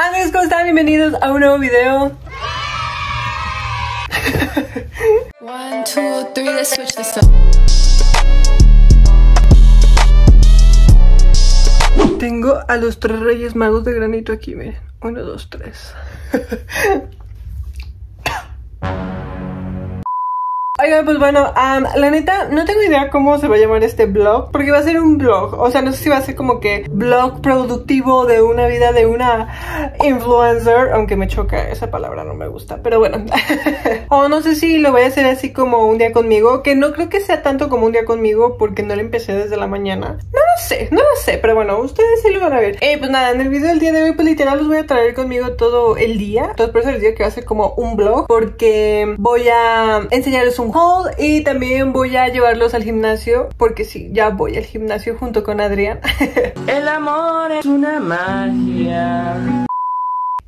Amigos, ¿cómo están? Bienvenidos a un nuevo video. One, two, three, let's switch this up. Tengo a los tres reyes magos de granito aquí, miren. Uno, dos, tres. Oigan, pues bueno, la neta, no tengo idea cómo se va a llamar este blog, porque va a ser un blog, o sea, no sé si va a ser como que blog productivo de una vida de una influencer, aunque me choca esa palabra, no me gusta, pero bueno. o no sé si lo voy a hacer así como un día conmigo, que no creo que sea tanto como un día conmigo, porque no lo empecé desde la mañana. No lo sé, no lo sé, pero bueno, ustedes sí lo van a ver. Eh, pues nada, en el video del día de hoy, pues literal los voy a traer conmigo todo el día. Entonces por eso les digo que va a ser como un blog, porque voy a enseñarles un y también voy a llevarlos al gimnasio porque sí, ya voy al gimnasio junto con Adrián. El amor es una magia.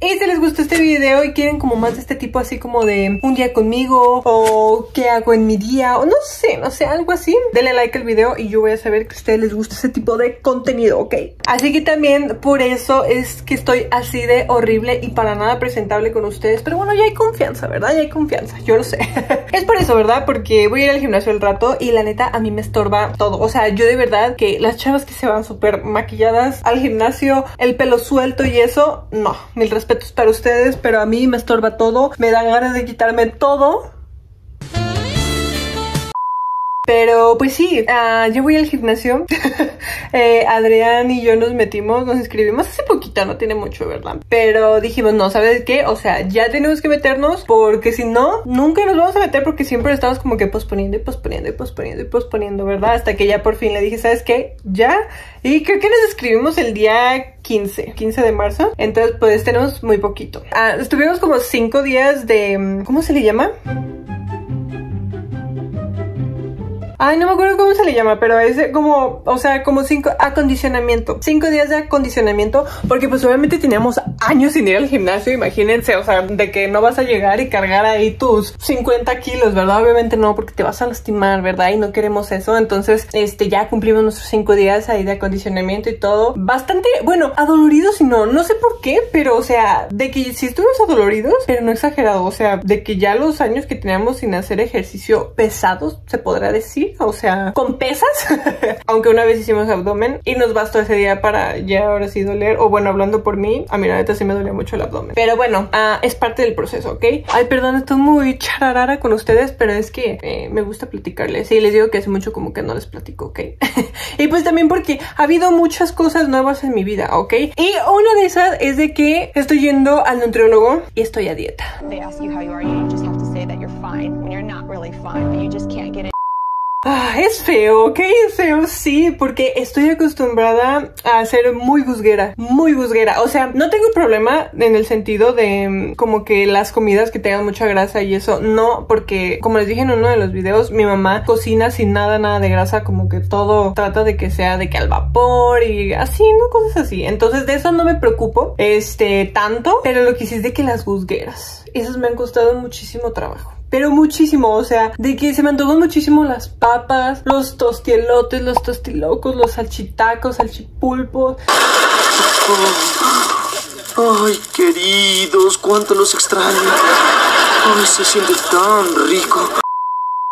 Y si les gustó este video y quieren como más de este tipo así como de un día conmigo o qué hago en mi día o no sé, no sé, algo así, denle like al video y yo voy a saber que a ustedes les gusta ese tipo de contenido, ¿ok? Así que también por eso es que estoy así de horrible y para nada presentable con ustedes, pero bueno, ya hay confianza, ¿verdad? Ya hay confianza, yo lo sé. es por eso, ¿verdad? Porque voy a ir al gimnasio el rato y la neta a mí me estorba todo, o sea, yo de verdad que las chavas que se van súper maquilladas al gimnasio, el pelo suelto y eso, no, mil para ustedes, pero a mí me estorba todo. Me dan ganas de quitarme todo pero pues sí, uh, yo voy al gimnasio. eh, Adrián y yo nos metimos, nos inscribimos hace poquito, no tiene mucho, ¿verdad? Pero dijimos, no, ¿sabes qué? O sea, ya tenemos que meternos porque si no, nunca nos vamos a meter porque siempre estamos como que posponiendo y posponiendo y posponiendo y posponiendo, ¿verdad? Hasta que ya por fin le dije, ¿sabes qué? Ya. Y creo que nos inscribimos el día 15, 15 de marzo. Entonces, pues tenemos muy poquito. Ah, estuvimos como 5 días de... ¿Cómo se le llama? Ay, no me acuerdo cómo se le llama, pero es como, o sea, como cinco acondicionamiento. Cinco días de acondicionamiento, porque pues obviamente teníamos años sin ir al gimnasio, imagínense, o sea, de que no vas a llegar y cargar ahí tus 50 kilos, ¿verdad? Obviamente no, porque te vas a lastimar, ¿verdad? Y no queremos eso. Entonces, este, ya cumplimos nuestros cinco días ahí de acondicionamiento y todo. Bastante, bueno, adoloridos y no, no sé por qué, pero o sea, de que si estuvimos adoloridos, pero no exagerado, o sea, de que ya los años que teníamos sin hacer ejercicio pesados, se podrá decir o sea, con pesas. Aunque una vez hicimos abdomen y nos bastó ese día para ya ahora sí doler. O bueno, hablando por mí, a mí la neta sí me dolía mucho el abdomen. Pero bueno, uh, es parte del proceso, ¿ok? Ay, perdón, estoy muy chararara con ustedes, pero es que eh, me gusta platicarles. Y les digo que hace mucho como que no les platico, ¿ok? y pues también porque ha habido muchas cosas nuevas en mi vida, ¿ok? Y una de esas es de que estoy yendo al nutriólogo y estoy a dieta. They ask you how you are, you just have to say that you're fine when you're not really fine, but you just can't get es feo, ¿ok? Es feo, sí, porque estoy acostumbrada a ser muy busguera, muy busguera. O sea, no tengo problema en el sentido de mm, como que las comidas que tengan mucha grasa y eso, no, porque como les dije en uno de los videos, mi mamá cocina sin nada, nada de grasa, como que todo trata de que sea de que al vapor y así, ¿no? Cosas así. Entonces de eso no me preocupo, este, tanto, pero lo que es de que las busgueras, esas me han costado muchísimo trabajo pero muchísimo, o sea, de que se me antojó muchísimo las papas, los tostielotes, los tostilocos, los salchitacos, salchipulpos. Ay, queridos, cuánto los extraño. Ay, se siente tan rico.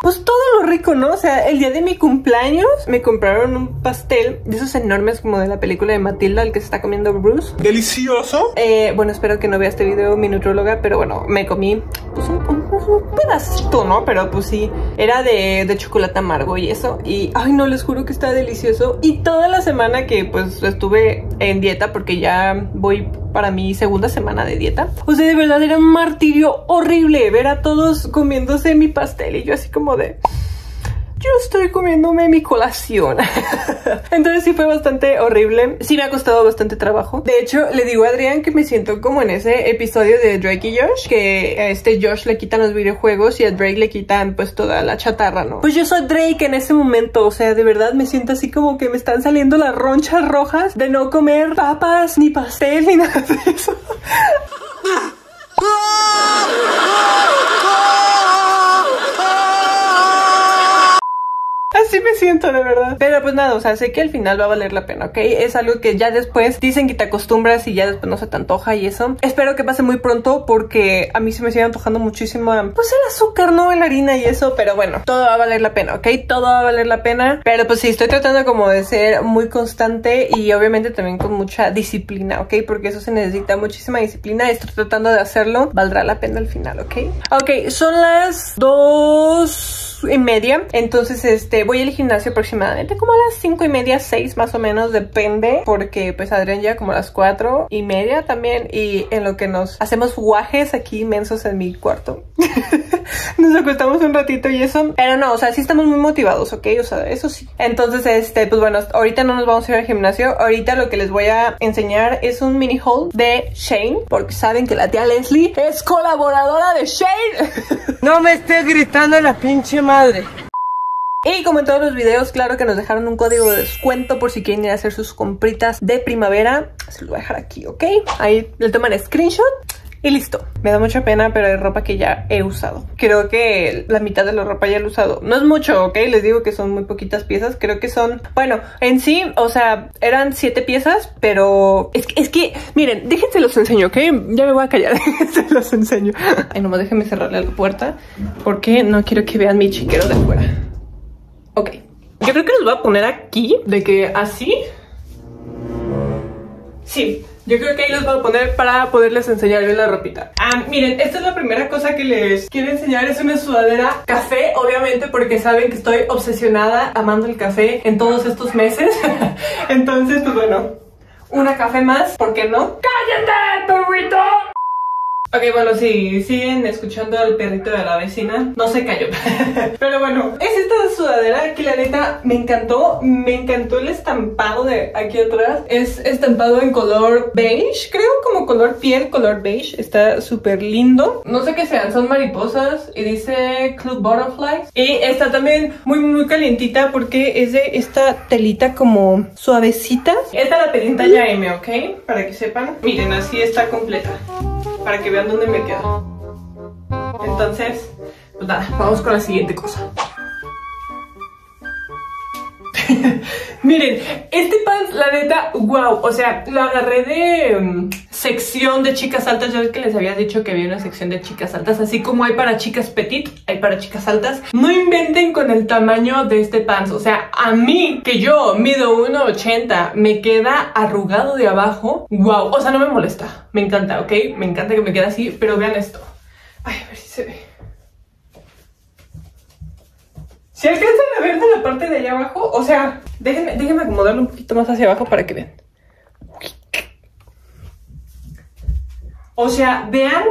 Pues todo lo rico, ¿no? O sea, el día de mi cumpleaños me compraron un pastel de esos enormes como de la película de Matilda, el que se está comiendo Bruce. ¿Delicioso? Eh, bueno, espero que no vea este video mi nutróloga, pero bueno, me comí pues, un, un, pedacito, ¿no? Pero pues sí, era de, de, chocolate amargo y eso. Y, ay, no, les juro que está delicioso. Y toda la semana que pues estuve en dieta, porque ya voy para mi segunda semana de dieta. O sea, de verdad era un martirio horrible ver a todos comiéndose mi pastel y yo así como de yo estoy comiéndome mi colación. Entonces sí fue bastante horrible. Sí me ha costado bastante trabajo. De hecho, le digo a Adrián que me siento como en ese episodio de Drake y Josh, que a este Josh le quitan los videojuegos y a Drake le quitan pues toda la chatarra, ¿no? Pues yo soy Drake en ese momento, o sea, de verdad me siento así como que me están saliendo las ronchas rojas de no comer papas, ni pastel, ni nada de eso. Así me siento de verdad. Pero pues nada, o sea, sé que al final va a valer la pena, ¿ok? Es algo que ya después dicen que te acostumbras y ya después no se te antoja y eso. Espero que pase muy pronto porque a mí se me sigue antojando muchísimo, pues el azúcar, ¿no? La harina y eso, pero bueno, todo va a valer la pena, ¿ok? Todo va a valer la pena. Pero pues sí, estoy tratando como de ser muy constante y obviamente también con mucha disciplina, ¿ok? Porque eso se necesita muchísima disciplina. Estoy tratando de hacerlo. Valdrá la pena al final, ¿ok? Ok, son las dos media. Entonces, este, voy al gimnasio aproximadamente como a las cinco y media, seis más o menos, depende. Porque pues Adrián ya como a las cuatro y media también. Y en lo que nos hacemos guajes aquí inmensos en mi cuarto. nos acostamos un ratito y eso. Pero no, o sea, sí estamos muy motivados, ¿ok? O sea, eso sí. Entonces, este, pues bueno, ahorita no nos vamos a ir al gimnasio. Ahorita lo que les voy a enseñar es un mini haul de Shane. Porque saben que la tía Leslie es colaboradora de Shane. No me estés gritando la pinche madre. Y como en todos los videos, claro que nos dejaron un código de descuento por si quieren ir a hacer sus compritas de primavera. Se los voy a dejar aquí, ¿ok? Ahí le toman screenshot y listo. Me da mucha pena, pero hay ropa que ya he usado. Creo que la mitad de la ropa ya he usado. No es mucho, ¿ok? Les digo que son muy poquitas piezas. Creo que son... Bueno, en sí, o sea, eran siete piezas, pero... Es, que- es que, miren, déjense los enseño, ¿ok? Ya me voy a callar. Déjense los enseño. Ay, nomás déjenme cerrarle la puerta porque no quiero que vean mi chiquero de afuera. Ok. Yo creo que los voy a poner aquí, de que así. Sí, yo creo que ahí los voy a poner para poderles enseñar bien la ropita. Ah, miren, esta es la primera cosa que les quiero enseñar. Es una sudadera café, obviamente, porque saben que estoy obsesionada amando el café en todos estos meses. Entonces, pues bueno, una café más, ¿por qué no? ¡Cállate, perrito! Ok, bueno, si siguen escuchando al perrito de la vecina, no se cayó. Pero bueno, es esta sudadera que la neta me encantó. Me encantó el estampado de aquí atrás. Es estampado en color beige, creo, como color piel, color beige. Está súper lindo. No sé qué sean, son mariposas y dice Club Butterflies. Y está también muy, muy calientita porque es de esta telita como suavecita. Esta la pedí en M, ¿ok? Para que sepan. Miren, así está completa para que vean dónde me quedo. Entonces, pues nada, vamos con la siguiente cosa. Miren, este pants, la neta, wow, o sea, lo agarré de mm, sección de chicas altas, yo es que les había dicho que había una sección de chicas altas, así como hay para chicas petit, hay para chicas altas. No inventen con el tamaño de este pants, o sea, a mí, que yo mido 1,80, me queda arrugado de abajo, wow, o sea, no me molesta, me encanta, ¿ok? Me encanta que me quede así, pero vean esto. Ay, a ver si se ve. Si alcanzan a ver de la parte de allá abajo, o sea, déjenme, déjenme acomodarlo un poquito más hacia abajo para que vean. O sea, vean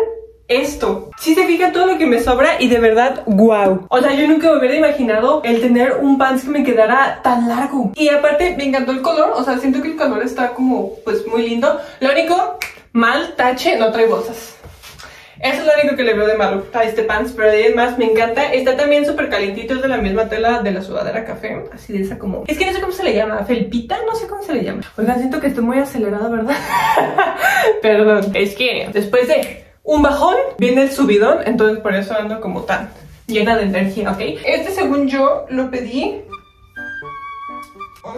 esto. Si se fijan todo lo que me sobra y de verdad, wow. O sea, yo nunca me hubiera imaginado el tener un pants que me quedara tan largo. Y aparte, me encantó el color. O sea, siento que el color está como, pues, muy lindo. Lo único, mal, tache, no trae bolsas. Eso es lo único que le veo de malo a este pants, pero de ahí en más me encanta. Está también súper calientito, es de la misma tela de la sudadera café, así de esa como... Es que no sé cómo se le llama, felpita, no sé cómo se le llama. Oigan, siento que estoy muy acelerada, ¿verdad? Perdón, es que después de un bajón viene el subidón, entonces por eso ando como tan llena de energía, ¿ok? Este según yo lo pedí... Oh.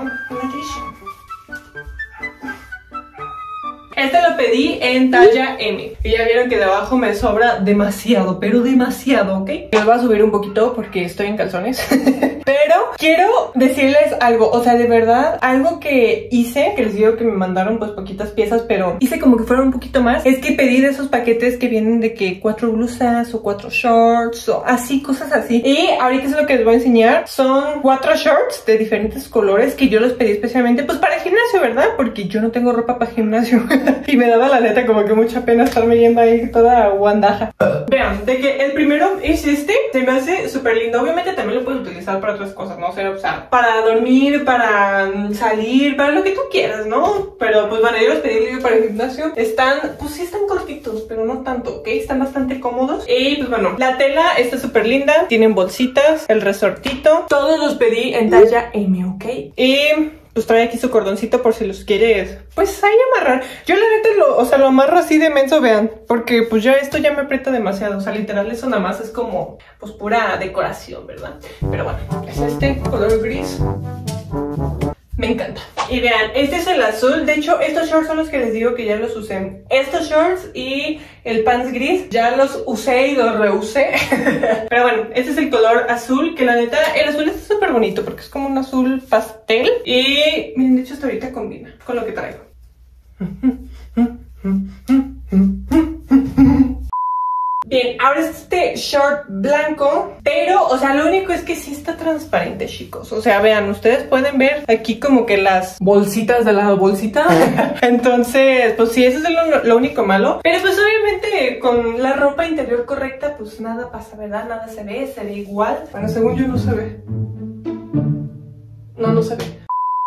Este lo pedí en talla M. Y ya vieron que de abajo me sobra demasiado, pero demasiado, ¿ok? Me voy a subir un poquito porque estoy en calzones. pero quiero decirles algo, o sea, de verdad, algo que hice, que les digo que me mandaron pues poquitas piezas, pero hice como que fueron un poquito más, es que pedí de esos paquetes que vienen de que cuatro blusas o cuatro shorts o así, cosas así. Y ahorita es lo que les voy a enseñar. Son cuatro shorts de diferentes colores que yo los pedí especialmente pues para el gimnasio, ¿verdad? Porque yo no tengo ropa para gimnasio. y me daba la neta como que mucha pena estarme yendo ahí toda guandaja. Vean, de que el primero es este, se me hace súper lindo. Obviamente también lo puedes utilizar para otras cosas, ¿no? O o sea, para dormir, para mm, salir, para lo que tú quieras, ¿no? Pero pues bueno, yo los pedí libre para el gimnasio. Están, pues sí están cortitos, pero no tanto, ¿ok? Están bastante cómodos. Y pues bueno, la tela está súper linda. Tienen bolsitas, el resortito. Todos los pedí en talla M, ¿ok? Y pues trae aquí su cordoncito por si los quieres, pues ahí amarrar. Yo la neta lo, o sea, lo amarro así de menso, vean, porque pues ya esto ya me aprieta demasiado, o sea, literal eso nada más es como, pues pura decoración, ¿verdad? Pero bueno, es este color gris. Me encanta. Y vean, este es el azul. De hecho, estos shorts son los que les digo que ya los usé. Estos shorts y el pants gris ya los usé y los reusé. Pero bueno, este es el color azul, que la neta, el azul es súper bonito porque es como un azul pastel. Y miren, de hecho hasta ahorita combina con lo que traigo. Bien, ahora es este short blanco, pero, o sea, lo único es que sí está transparente, chicos. O sea, vean, ustedes pueden ver aquí como que las bolsitas de la bolsita. Entonces, pues sí, eso es lo, lo único malo. Pero pues obviamente con la ropa interior correcta, pues nada pasa, ¿verdad? Nada se ve, se ve igual. Bueno, según yo no se ve. No, no se.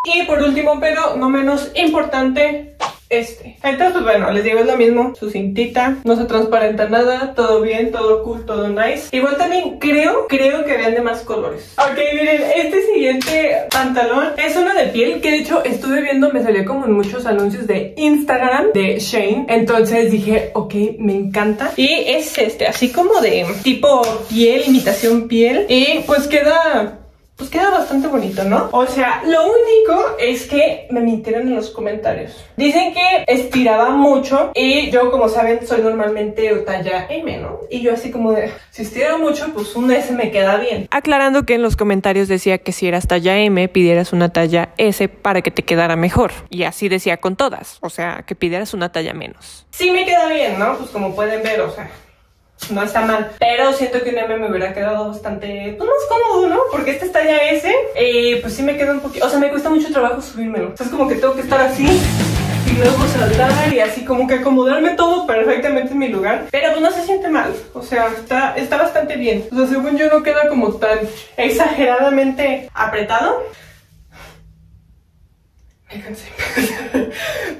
Y por último, pero no menos importante, este. Entonces, pues bueno, les digo, es lo mismo, su cintita, no se transparenta nada, todo bien, todo cool, todo nice. Igual también creo, creo que vean de más colores. Ok, miren, este siguiente pantalón es uno de piel que de hecho estuve viendo, me salió como en muchos anuncios de Instagram de Shane. Entonces dije, ok, me encanta. Y es este, así como de tipo piel, imitación piel. Y pues queda pues queda bastante bonito, ¿no? O sea, lo único es que me mintieron en los comentarios. Dicen que estiraba mucho y yo, como saben, soy normalmente talla M, ¿no? Y yo así como de, si estira mucho, pues un S me queda bien. Aclarando que en los comentarios decía que si eras talla M, pidieras una talla S para que te quedara mejor. Y así decía con todas, o sea, que pidieras una talla menos. Sí me queda bien, ¿no? Pues como pueden ver, o sea, no está mal. Pero siento que un M me hubiera quedado bastante, pues más cómodo, ¿no? Porque esta es talla S, pues sí me queda un poquito, o sea, me cuesta mucho trabajo subírmelo. O sea, es como que tengo que estar así y luego saltar y así como que acomodarme todo perfectamente en mi lugar. Pero pues no se siente mal, o sea, está, está bastante bien. O sea, según yo no queda como tan exageradamente apretado. Cansé.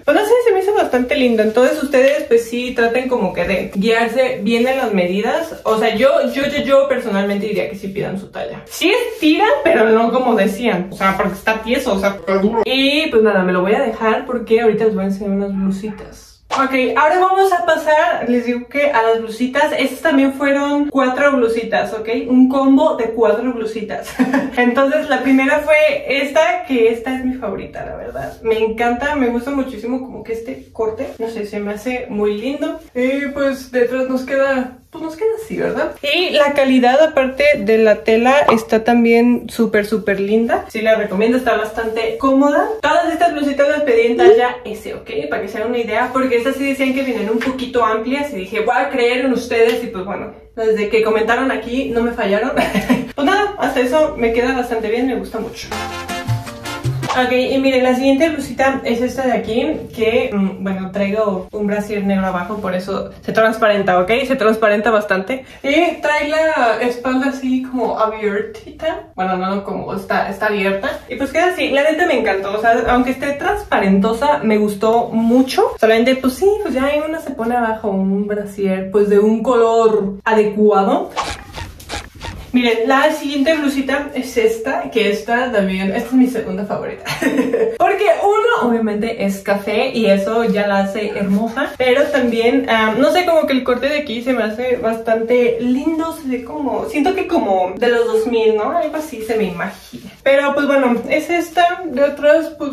pues no sé, se me hizo bastante lindo. Entonces ustedes pues sí traten como que de guiarse bien en las medidas. O sea, yo, yo, yo, yo personalmente diría que sí pidan su talla. Sí estira, pero no como decían. O sea, porque está tieso, o sea, está duro. Y pues nada, me lo voy a dejar porque ahorita les voy a enseñar unas blusitas. Ok, ahora vamos a pasar, les digo que a las blusitas, estas también fueron cuatro blusitas, ¿ok? Un combo de cuatro blusitas. Entonces la primera fue esta, que esta es mi favorita, la verdad. Me encanta, me gusta muchísimo como que este corte, no sé, se me hace muy lindo. Y pues detrás nos queda pues nos queda así, ¿verdad? Y la calidad aparte de la tela está también súper, súper linda. Sí la recomiendo, está bastante cómoda. Todas estas blusitas las pedí en talla S, ¿ok? Para que se hagan una idea, porque estas sí decían que vienen un poquito amplias y dije, voy a creer en ustedes y pues bueno, desde que comentaron aquí no me fallaron. pues nada, hasta eso me queda bastante bien, me gusta mucho. Ok, y miren, la siguiente blusita es esta de aquí, que, mm, bueno, traigo un brasier negro abajo, por eso se transparenta, ¿ok? Se transparenta bastante. Y trae la espalda así como abiertita. Bueno, no, no, como está, está abierta. Y pues queda así, la neta me encantó, o sea, aunque esté transparentosa, me gustó mucho. Solamente, pues sí, pues ya una se pone abajo un brasier, pues de un color adecuado. Miren, la siguiente blusita es esta, que esta también, esta es mi segunda favorita. Porque uno, obviamente, es café y eso ya la hace hermosa. Pero también, um, no sé, como que el corte de aquí se me hace bastante lindo. Se ve como, siento que como de los 2000, ¿no? Algo así se me imagina. Pero pues bueno, es esta. De otras, pues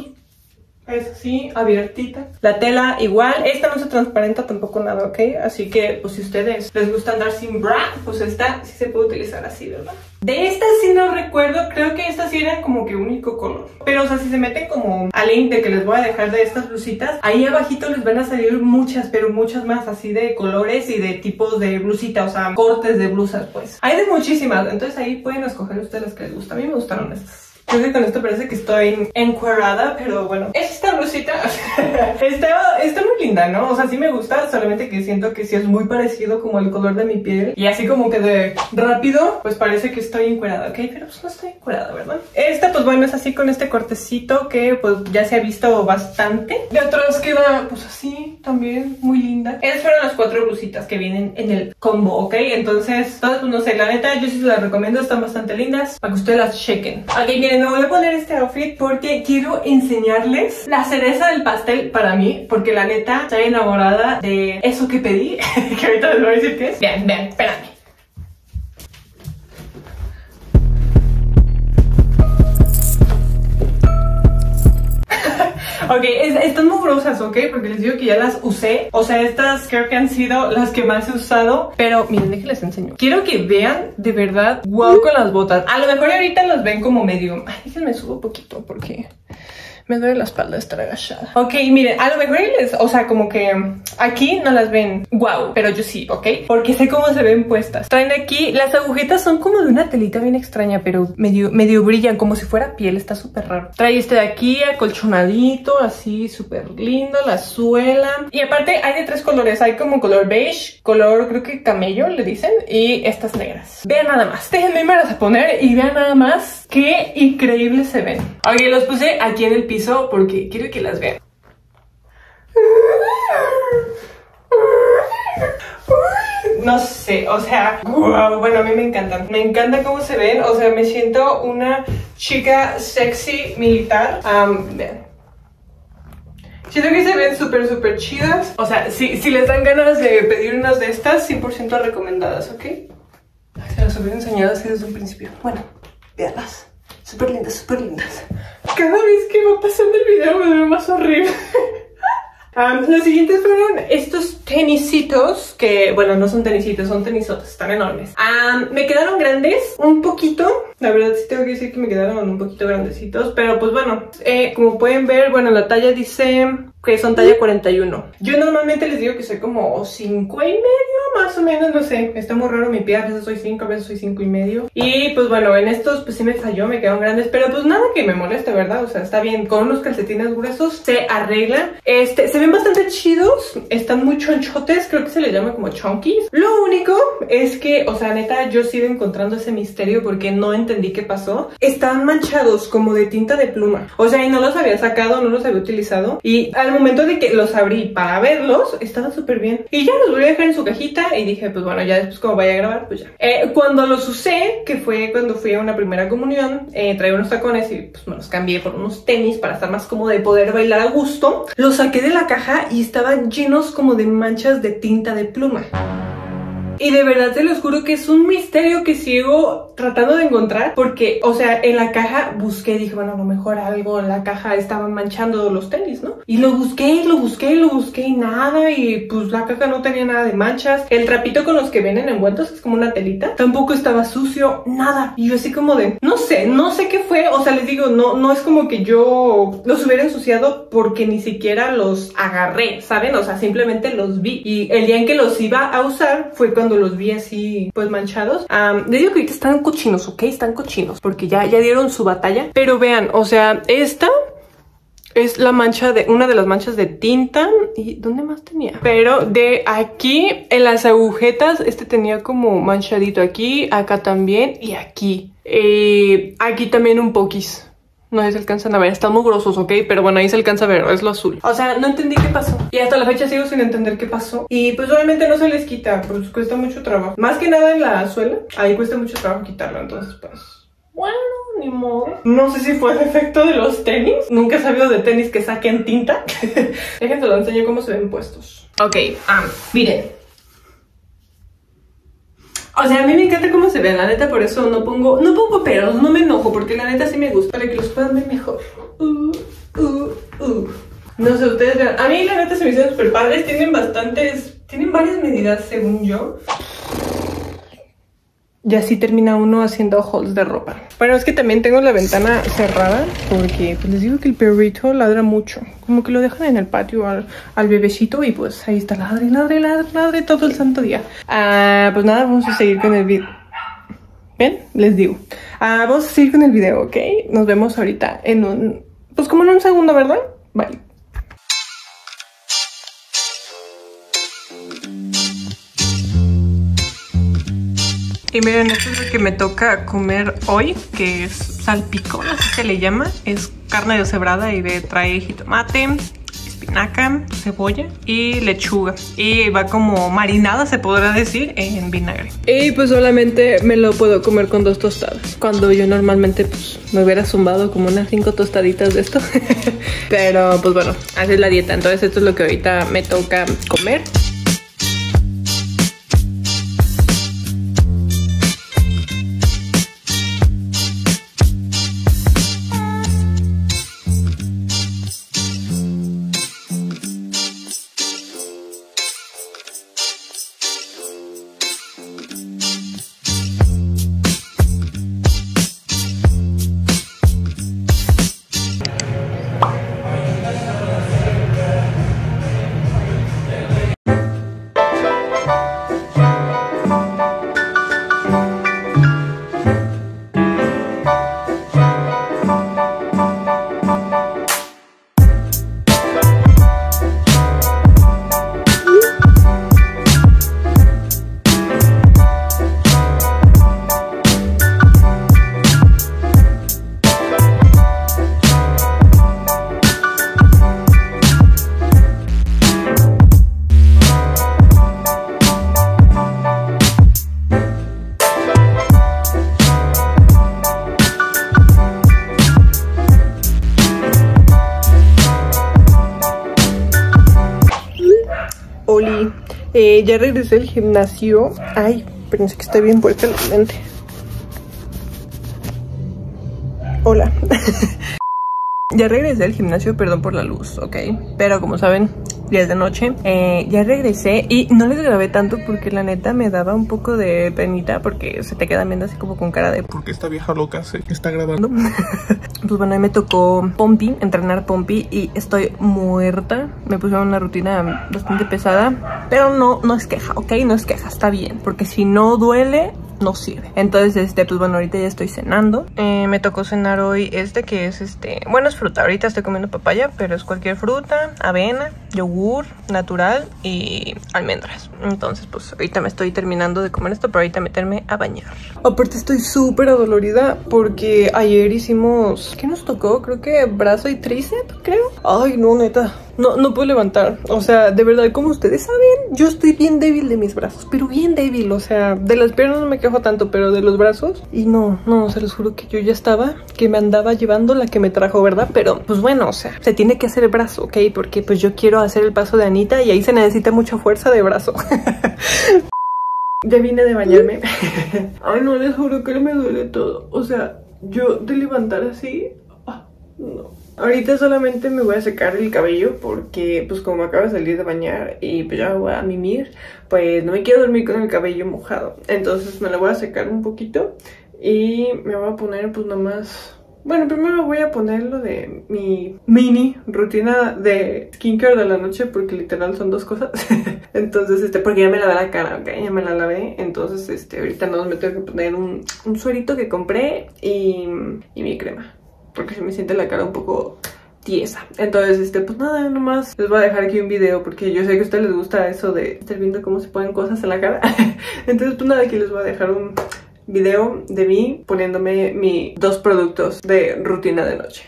es así, abiertita. La tela igual, esta no se transparenta tampoco nada, ¿ok? Así que, pues si ustedes les gusta andar sin bra, pues esta sí se puede utilizar así, ¿verdad? De esta sí no recuerdo, creo que esta sí era como que único color. Pero, o sea, si se meten como al link de que les voy a dejar de estas blusitas, ahí abajito les van a salir muchas, pero muchas más así de colores y de tipos de blusita, o sea, cortes de blusas, pues. Hay de muchísimas, entonces ahí pueden escoger ustedes las que les gustan. A mí me gustaron estas. Creo que con esto parece que estoy encuerada, pero bueno. Esta blusita está, está muy linda, ¿no? O sea, sí me gusta, solamente que siento que sí es muy parecido como el color de mi piel. Y así como que de rápido, pues parece que estoy encuerada, ¿ok? Pero pues no estoy encuerada, ¿verdad? Esta, pues bueno, es así con este cortecito que pues ya se ha visto bastante. De atrás queda pues así, también muy linda. Esas fueron las cuatro blusitas que vienen en el combo, ¿ok? Entonces, todas, pues no sé, la neta, yo sí se las recomiendo, están bastante lindas para que ustedes las chequen. Miren, Miren, me voy a poner este outfit porque quiero enseñarles la cereza del pastel para mí, porque la neta estoy enamorada de eso que pedí, que ahorita les voy a decir qué es. Vean, vean, espérame. Ok, es- están mugrosas, ¿ok? Porque les digo que ya las usé. O sea, estas creo que han sido las que más he usado. Pero miren, déjenles enseño. Quiero que vean de verdad, wow, con las botas. A lo mejor ahorita las ven como medio... Ay, déjenme subo un poquito porque... Me duele la espalda estar agachada. Ok, miren, a lo mejor les, o sea, como que aquí no las ven wow, pero yo sí, ¿ok? Porque sé cómo se ven puestas. Traen aquí, las agujetas son como de una telita bien extraña, pero medio, medio brillan, como si fuera piel, está súper raro. Trae este de aquí, acolchonadito, así, súper lindo, la suela. Y aparte hay de tres colores, hay como color beige, color creo que camello le dicen, y estas negras. Vean nada más, déjenme me las a poner y vean nada más qué increíbles se ven. Ok, los puse aquí en el piso porque quiero que las vean. No sé, o sea, wow, bueno, a mí me encantan. Me encanta cómo se ven, o sea, me siento una chica sexy militar. Am, vean. Siento que se ven súper, súper chidas. O sea, si, si les dan ganas de pedir unas de estas, 100% recomendadas, ¿ok? Se las hubiera enseñado así desde un principio. Bueno, véanlas. Súper lindas, súper lindas. Cada vez que va pasando el video me veo más horrible. Um, los siguientes fueron estos tenisitos que, bueno, no son tenisitos, son tenisotes, están enormes. Um, me quedaron grandes, un poquito. La verdad sí tengo que decir que me quedaron un poquito grandecitos, pero pues bueno, eh, como pueden ver, bueno, la talla dice que son talla 41. Yo normalmente les digo que soy como 5 y medio, más o menos, no sé, está muy raro mi pie, a veces soy 5, a veces soy 5 y medio. Y pues bueno, en estos pues sí me falló, me quedaron grandes, pero pues nada que me moleste, ¿verdad? O sea, está bien, con unos calcetines gruesos se arregla. Este, se ven bastante chidos, están muy chonchotes, creo que se les llama como chonkies. Lo único es que, o sea, neta, yo sigo encontrando ese misterio porque no entendí qué pasó. Están manchados como de tinta de pluma. O sea, y no los había sacado, no los había utilizado. Y al momento de que los abrí para verlos, estaban súper bien. Y ya los voy a dejar en su cajita y dije, pues bueno, ya después como vaya a grabar, pues ya. Eh, cuando los usé, que fue cuando fui a una primera comunión, eh, traía unos tacones y pues me los cambié por unos tenis para estar más cómoda y poder bailar a gusto. Los saqué de la caja y estaban llenos como de manchas de tinta de pluma. Y de verdad se los juro que es un misterio que sigo tratando de encontrar porque, o sea, en la caja busqué, dije, bueno, a lo mejor algo en la caja estaban manchando los tenis, ¿no? Y lo busqué, lo busqué, lo busqué y nada y pues la caja no tenía nada de manchas. El trapito con los que vienen envueltos, es como una telita, tampoco estaba sucio, nada. Y yo así como de, no sé, no sé qué fue, o sea, les digo, no, no es como que yo los hubiera ensuciado porque ni siquiera los agarré, ¿saben? O sea, simplemente los vi. Y el día en que los iba a usar fue cuando los vi así, pues manchados. Am, les digo que ahorita están cochinos, ¿ok? Están cochinos porque ya, ya dieron su batalla. Pero vean, o sea, esta es la mancha de una de las manchas de tinta y ¿dónde más tenía? Pero de aquí en las agujetas este tenía como manchadito aquí, acá también y aquí. Eh, aquí también un poquis. No sé si alcanzan a ver, están muy grosos, ¿ok? Pero bueno, ahí se alcanza a ver, es lo azul. O sea, no entendí qué pasó. Y hasta la fecha sigo sin entender qué pasó. Y pues obviamente no se les quita, pues cuesta mucho trabajo. Más que nada en la suela, ahí cuesta mucho trabajo quitarlo, entonces pues... Bueno, ni modo. No sé si fue el efecto de los tenis. Nunca he sabido de tenis que saquen tinta. Déjense lo enseño cómo se ven puestos. Ok, ah, miren. O sea, a mí me encanta cómo se ven, la neta, por eso no pongo, no pongo peros, no me enojo, porque la neta sí me gusta, para que los puedan ver mejor. Uh, uh, uh. No sé, ustedes vean. A mí la neta se me hicieron súper padres, tienen bastantes, tienen varias medidas según yo. Y así termina uno haciendo holes de ropa. Bueno, es que también tengo la ventana cerrada porque pues les digo que el perrito ladra mucho. Como que lo dejan en el patio al, al bebecito y pues ahí está ladre, ladre, ladre, ladre todo el santo día. Ah, pues nada, vamos a seguir con el video. ¿Ven? Les digo. Ah, vamos a seguir con el video, ¿ok? Nos vemos ahorita en un... Pues como en un segundo, ¿verdad? Bye. Y miren, esto es lo que me toca comer hoy, que es salpicón, así se le llama. Es carne deshebrada y de trae jitomate, espinaca, cebolla y lechuga. Y va como marinada, se podrá decir, en vinagre. Y pues solamente me lo puedo comer con dos tostadas. Cuando yo normalmente pues me hubiera zumbado como unas cinco tostaditas de esto. Pero pues bueno, así es la dieta. Entonces esto es lo que ahorita me toca comer. Ya regresé al gimnasio. Ay, pensé que está bien puesta la lente. Hola. ya regresé al gimnasio, perdón por la luz, ok. Pero como saben, ya es de noche. Eh, ya regresé y no les grabé tanto porque la neta me daba un poco de penita porque se te quedan viendo así como con cara de... Porque esta vieja loca se está grabando. pues bueno, ahí me tocó Pompi, entrenar Pompi y estoy muerta. Me pusieron una rutina bastante pesada, pero no, no es queja, ¿ok? No es queja, está bien, porque si no duele, no sirve. Entonces, este, pues bueno, ahorita ya estoy cenando. Eh, me tocó cenar hoy este que es este, bueno, es fruta. Ahorita estoy comiendo papaya, pero es cualquier fruta, avena, yogur natural y almendras. Entonces, pues ahorita me estoy terminando de comer esto, pero ahorita meterme a bañar. Aparte estoy súper adolorida porque ayer hicimos, ¿qué nos tocó? Creo que brazo y tríceps, creo. Ay, no, neta. No, no puedo levantar. O sea, de verdad, como ustedes saben, yo estoy bien débil de mis brazos, pero bien débil. O sea, de las piernas no me quejo tanto, pero de los brazos. Y no, no, se los juro que yo ya estaba, que me andaba llevando la que me trajo, ¿verdad? Pero, pues bueno, o sea, se tiene que hacer el brazo, ¿ok? Porque pues yo quiero hacer el paso de Anita y ahí se necesita mucha fuerza de brazo. ya vine de bañarme. Ay, no, les juro que me duele todo. O sea, yo de levantar así, ah, no. Ahorita solamente me voy a secar el cabello porque pues como acabo de salir de bañar y pues ya voy a mimir, pues no me quiero dormir con el cabello mojado. Entonces me lo voy a secar un poquito y me voy a poner pues nomás... Bueno, primero voy a poner lo de mi mini rutina de skincare de la noche porque literal son dos cosas. Entonces, este, porque ya me lavé la cara, ok, ya me la lavé. Entonces, este, ahorita no me tengo que poner un, un suerito que compré y, y mi crema porque se me siente la cara un poco tiesa. Entonces, este, pues nada, nomás les voy a dejar aquí un video porque yo sé que a ustedes les gusta eso de estar viendo cómo se ponen cosas en la cara. Entonces, pues nada, aquí les voy a dejar un video de mí poniéndome mis dos productos de rutina de noche.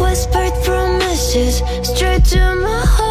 Whispered promises straight to my heart.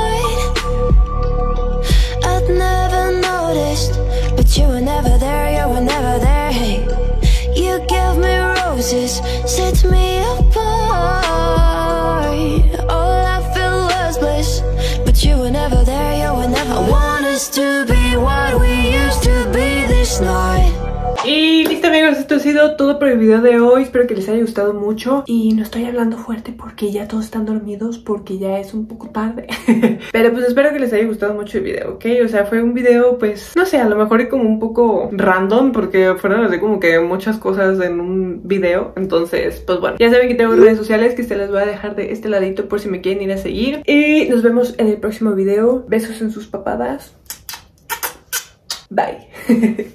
Y listo amigos, esto ha sido todo por el video de hoy. Espero que les haya gustado mucho. Y no estoy hablando fuerte porque ya todos están dormidos Porque ya es un poco tarde. Pero pues espero que les haya gustado mucho el video, ¿ok? O sea, fue un video pues, no sé, a lo mejor como un poco random Porque fueron así como que muchas cosas en un video. Entonces, pues bueno, ya saben que tengo redes sociales Que se las voy a dejar de este ladito por si me quieren ir a seguir. Y nos vemos en el próximo video. Besos en sus papadas Bye